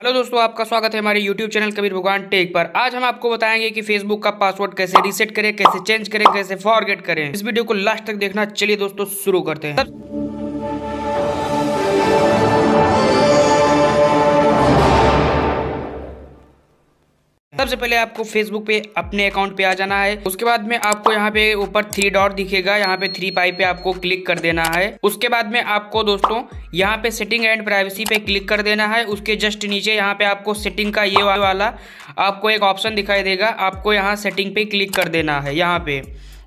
Hello दोस्तों, आपका स्वागत है हमारे यूट्यूब चैनल कबीर भगवान टेक पर। आज हम आपको बताएँगे कि फेसबुक का पासवर्ड कैसे रीसेट करें, कैसे चेंज करें, कैसे फॉरगेट करें। इस वीडियो को लास्ट तक देखना। चलिए दोस्तों, शुरू करते हैं। सबसे पहले आपको फेसबुक पे अपने अकाउंट पे आ जाना है। उसके बाद में आपको यहाँ पे ऊपर थ्री डॉट दिखेगा। यहाँ पे थ्री पाई पे आपको क्लिक कर देना है। उसके बाद में आपको दोस्तों, यहाँ पे सेटिंग एंड प्राइवेसी पे क्लिक कर देना है। उसके जस्ट नीचे यहाँ पे आपको सेटिंग का ये वाला, आपको एक ऑप्शन दिखाई देगा। आपको यहाँ सेटिंग पे क्लिक कर देना है, यहाँ पे।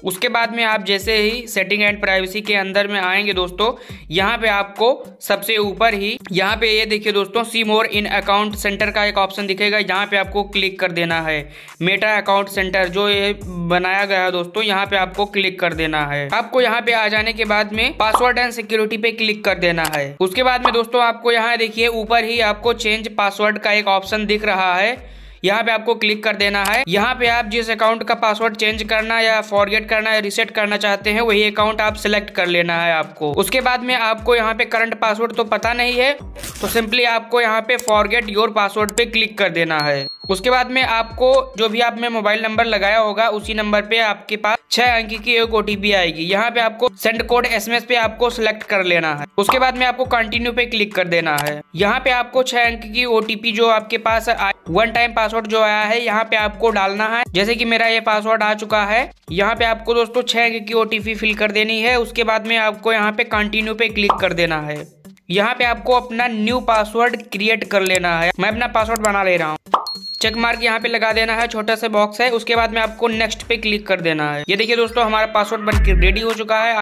उसके बाद में आप जैसे ही सेटिंग एंड प्राइवेसी के अंदर में आएँगे दोस्तों, यहाँ पे आपको सबसे ऊपर ही, यहाँ पे ये देखिए दोस्तों सी मोर इन अकाउंट सेंटर का एक ऑप्शन दिखेगा, यहाँ पे आपको क्लिक कर देना है। मेटा अकाउंट सेंटर जो ये बनाया गया है दोस्तों, यहाँ पे आपको क्लिक कर देना है। आपको यहाँ पे आ जाने के बाद में पासवर्ड एंड सिक्योरिटी पे क्लिक कर देना है। उसके बाद में दोस्तों, आपको यहाँ देखिए, ऊपर ही आपको चेंज पासवर्ड का एक ऑप्शन दिख रहा है। यहाँ पे आपको क्लिक कर देना है। यहाँ पे आप जिस अकाउंट का पासवर्ड चेंज करना या फॉरगेट करना या रिसेट करना चाहते हैं, वही अकाउंट आप सिलेक्ट कर लेना है आपको। उसके बाद में आपको यहाँ पे करंट पासवर्ड तो पता नहीं है तो सिंपली आपको यहाँ पे फॉरगेट योर पासवर्ड पे क्लिक कर देना है। उसके बाद में आपको जो भी आपने मोबाइल नंबर लगाया होगा, उसी नंबर पे आपके पास छह अंक की एक ओटीपी आएगी। यहाँ पे आपको सेंड कोड एसएमएस पे आपको सिलेक्ट कर लेना है। उसके बाद में आपको कंटिन्यू पे क्लिक कर देना है। यहाँ पे आपको छह अंक की ओटीपी जो आपके पास वन टाइम पासवर्ड जो आया है, यहाँ पे आपको डालना है। जैसे कि मेरा ये पासवर्ड आ चुका है। यहाँ पे आपको दोस्तों छह अंक की ओटीपी फिल कर देनी है। उसके बाद में आपको यहाँ पे कंटिन्यू पे क्लिक कर देना है। यहाँ पे आपको अपना न्यू पासवर्ड क्रिएट कर लेना है। मैं अपना पासवर्ड बना ले रहा हूँ। चेक मार्क यहाँ पे लगा देना है, छोटा सा बॉक्स है, उसके बाद में आपको नेक्स्ट पे क्लिक कर देना है। ये देखिए दोस्तों, हमारा पासवर्ड बनकर रेडी हो चुका है।